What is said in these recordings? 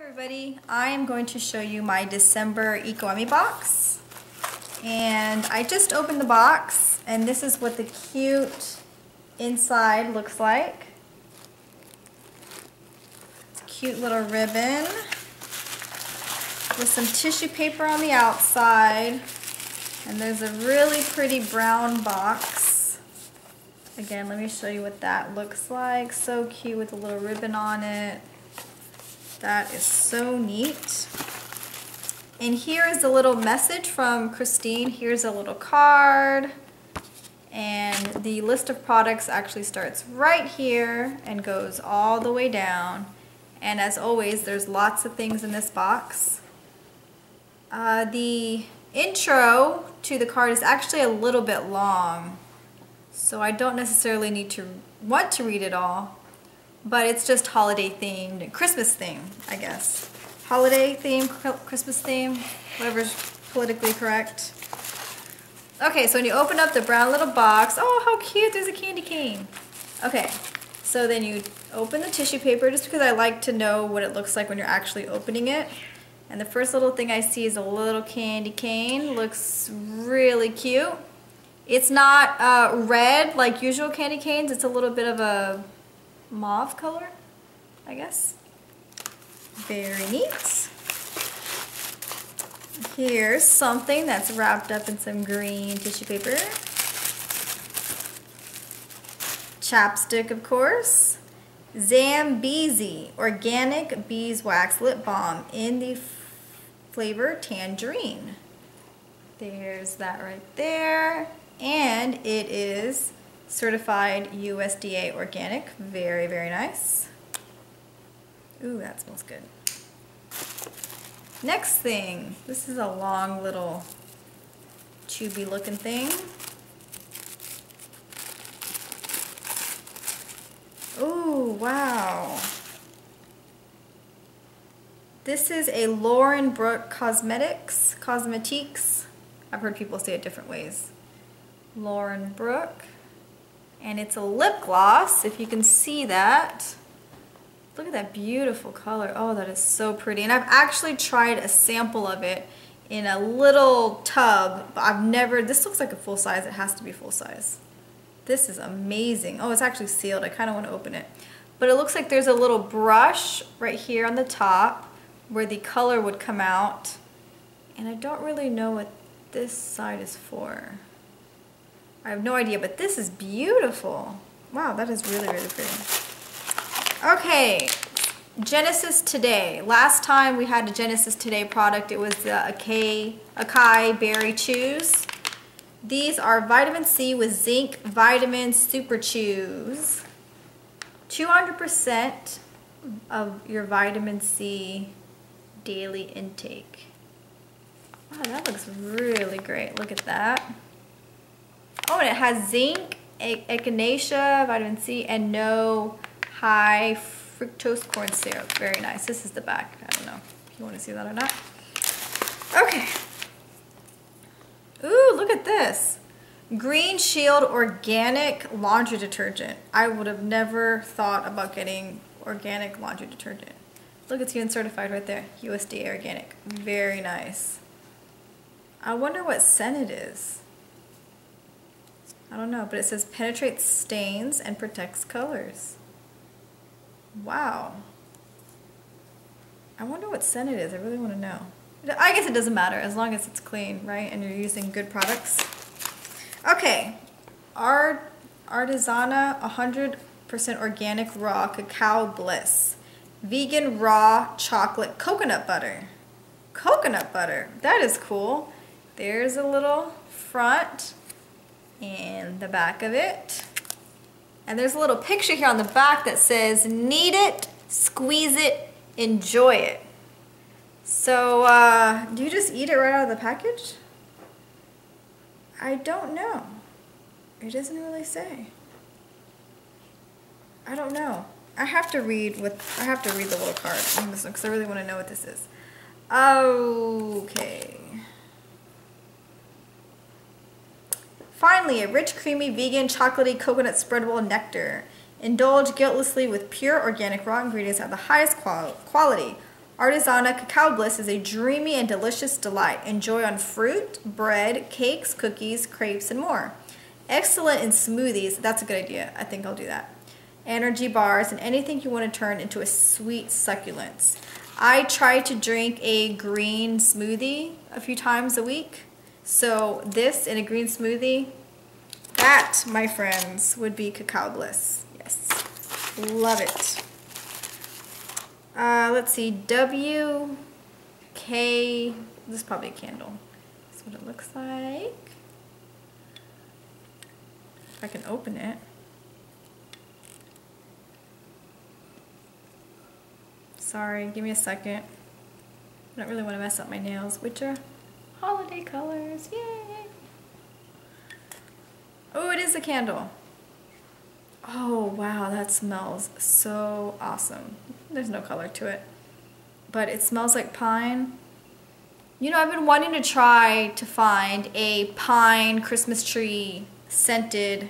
everybody, I am going to show you my December EcoEmi box. And I just opened the box and this is what the cute inside looks like. Cute little ribbon with some tissue paper on the outside. And there's a really pretty brown box. Again, let me show you what that looks like. So cute with a little ribbon on it. That is so neat. And here is a little message from Christine. Here's a little card. And the list of products actually starts right here and goes all the way down. And as always, there's lots of things in this box. Uh, the intro to the card is actually a little bit long. So I don't necessarily need to want to read it all but it's just holiday themed, Christmas theme, I guess. Holiday theme, Christmas theme, whatever's politically correct. Okay, so when you open up the brown little box, oh, how cute, there's a candy cane. Okay, so then you open the tissue paper just because I like to know what it looks like when you're actually opening it. And the first little thing I see is a little candy cane. Looks really cute. It's not uh, red like usual candy canes. It's a little bit of a mauve color, I guess. Very neat. Here's something that's wrapped up in some green tissue paper. Chapstick, of course. Zambeezi Organic Beeswax Lip Balm in the flavor Tangerine. There's that right there. And it is certified USDA organic. Very, very nice. Ooh, that smells good. Next thing, this is a long little tubey looking thing. Ooh, wow. This is a Lauren Brooke Cosmetics, Cosmetiques. I've heard people say it different ways. Lauren Brooke and it's a lip gloss if you can see that. Look at that beautiful color. Oh that is so pretty. And I've actually tried a sample of it in a little tub but I've never this looks like a full size. It has to be full size. This is amazing. Oh it's actually sealed. I kind of want to open it. But it looks like there's a little brush right here on the top where the color would come out. And I don't really know what this side is for I have no idea, but this is beautiful. Wow, that is really, really pretty. Okay, Genesis Today. Last time we had a Genesis Today product, it was uh, the Acai, Acai Berry Chews. These are vitamin C with zinc vitamin super chews. 200% of your vitamin C daily intake. Wow, that looks really great. Look at that. Oh, and it has zinc, echinacea, vitamin C, and no high fructose corn syrup. Very nice. This is the back. I don't know if you want to see that or not. Okay. Ooh, look at this. Green Shield Organic Laundry Detergent. I would have never thought about getting organic laundry detergent. Look, it's even certified right there. USDA Organic. Very nice. I wonder what scent it is. I don't know, but it says penetrates stains and protects colors. Wow. I wonder what scent it is. I really want to know. I guess it doesn't matter as long as it's clean, right? And you're using good products. Okay. Art Artisana 100% organic raw cacao bliss. Vegan raw chocolate coconut butter. Coconut butter. That is cool. There's a little front and the back of it. And there's a little picture here on the back that says, knead it, squeeze it, enjoy it. So, uh, do you just eat it right out of the package? I don't know. It doesn't really say. I don't know. I have to read what I have to read the little card because I really want to know what this is. Okay. Finally, a rich, creamy, vegan, chocolatey, coconut spreadable nectar. Indulge guiltlessly with pure organic raw ingredients of the highest qual quality. Artisana Cacao Bliss is a dreamy and delicious delight. Enjoy on fruit, bread, cakes, cookies, crepes, and more. Excellent in smoothies. That's a good idea. I think I'll do that. Energy bars and anything you want to turn into a sweet succulence. I try to drink a green smoothie a few times a week. So this in a green smoothie, that, my friends, would be cacao bliss. Yes, love it. Uh, let's see, W, K, this is probably a candle. That's what it looks like. If I can open it. Sorry, give me a second. I don't really want to mess up my nails, which are holiday colors, yay! Oh, it is a candle. Oh, wow, that smells so awesome. There's no color to it, but it smells like pine. You know, I've been wanting to try to find a pine Christmas tree scented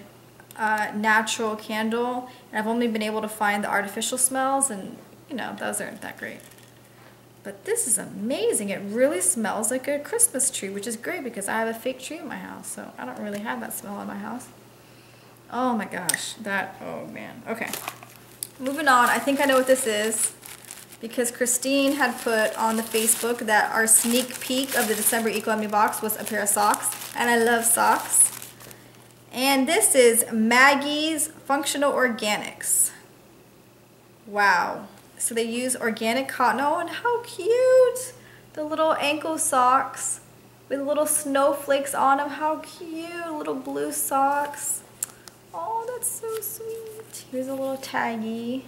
uh, natural candle, and I've only been able to find the artificial smells, and you know, those aren't that great. But this is amazing. It really smells like a Christmas tree, which is great because I have a fake tree in my house, so I don't really have that smell in my house. Oh my gosh, that, oh man. Okay, moving on. I think I know what this is because Christine had put on the Facebook that our sneak peek of the December Eco box was a pair of socks, and I love socks. And this is Maggie's Functional Organics. Wow. So they use organic cotton. Oh, and how cute! The little ankle socks with little snowflakes on them. How cute! Little blue socks. Oh, that's so sweet. Here's a little taggy.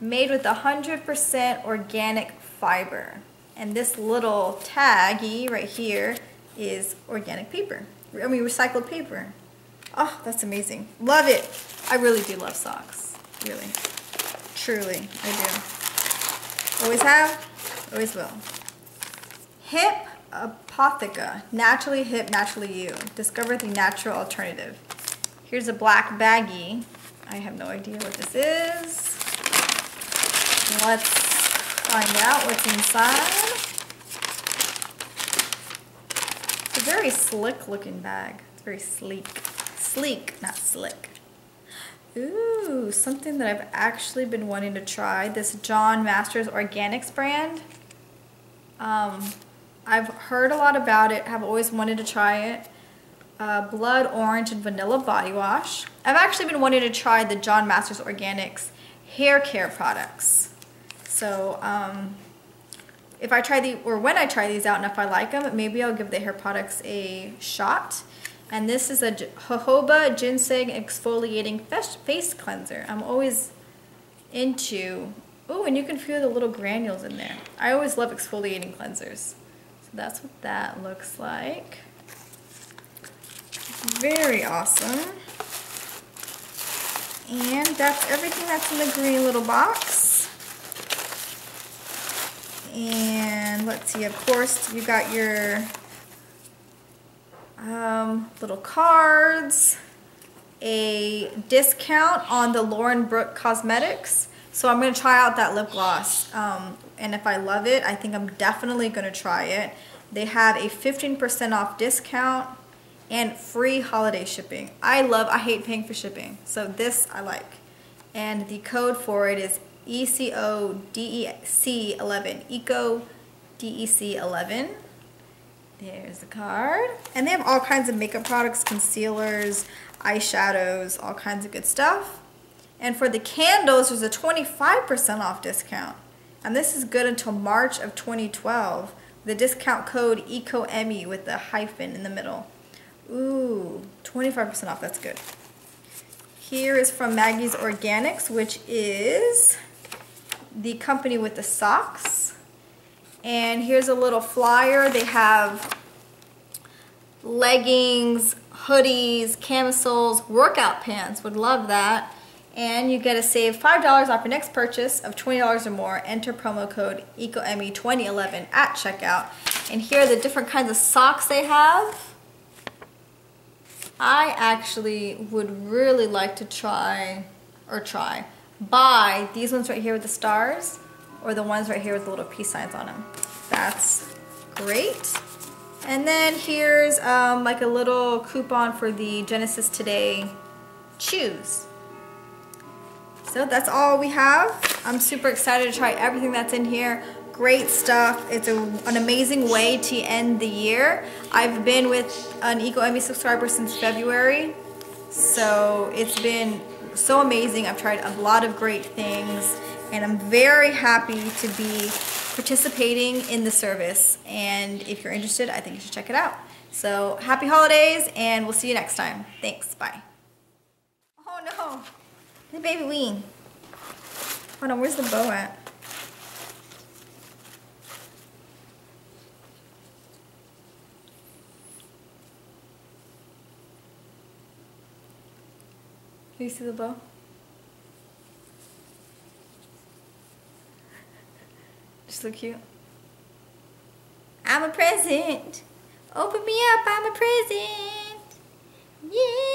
Made with 100% organic fiber. And this little taggy right here is organic paper. I mean recycled paper. Oh, that's amazing. Love it. I really do love socks. Really. Truly, I do. Always have, always will. Hip Apotheca. Naturally hip, naturally you. Discover the natural alternative. Here's a black baggie. I have no idea what this is. Let's find out what's inside. It's a very slick looking bag. It's very sleek. Sleek, not slick. Ooh, something that I've actually been wanting to try. This John Masters Organics brand. Um, I've heard a lot about it, have always wanted to try it uh, blood orange and vanilla body wash. I've actually been wanting to try the John Masters Organics hair care products. So um, if I try the, or when I try these out and if I like them, maybe I'll give the hair products a shot. And this is a jojoba ginseng exfoliating face cleanser. I'm always into, oh, and you can feel the little granules in there. I always love exfoliating cleansers. So that's what that looks like. Very awesome. And that's everything that's in the green little box. And let's see, of course, you got your um, little cards, a discount on the Lauren Brooke Cosmetics. So I'm going to try out that lip gloss. Um, and if I love it, I think I'm definitely going to try it. They have a 15% off discount and free holiday shipping. I love, I hate paying for shipping, so this I like. And the code for it is ECODEC11, ECO DEC11. There's the card. And they have all kinds of makeup products, concealers, eyeshadows, all kinds of good stuff. And for the candles, there's a 25% off discount. And this is good until March of 2012. The discount code ECOEMI with the hyphen in the middle. Ooh, 25% off, that's good. Here is from Maggie's Organics, which is the company with the socks. And here's a little flyer. They have leggings, hoodies, camisoles, workout pants. Would love that. And you get to save $5 off your next purchase of $20 or more. Enter promo code EcoEmi2011 at checkout. And here are the different kinds of socks they have. I actually would really like to try, or try, buy these ones right here with the stars. Or the ones right here with the little peace signs on them. That's great. And then here's um, like a little coupon for the Genesis Today Chews. So that's all we have. I'm super excited to try everything that's in here. Great stuff. It's a, an amazing way to end the year. I've been with an Eco Emi subscriber since February. So it's been so amazing. I've tried a lot of great things and I'm very happy to be participating in the service. And if you're interested, I think you should check it out. So happy holidays and we'll see you next time. Thanks, bye. Oh no, the baby ween. Hold on, where's the bow at? Do you see the bow? She's so cute. I'm a present. Open me up, I'm a present. Yeah.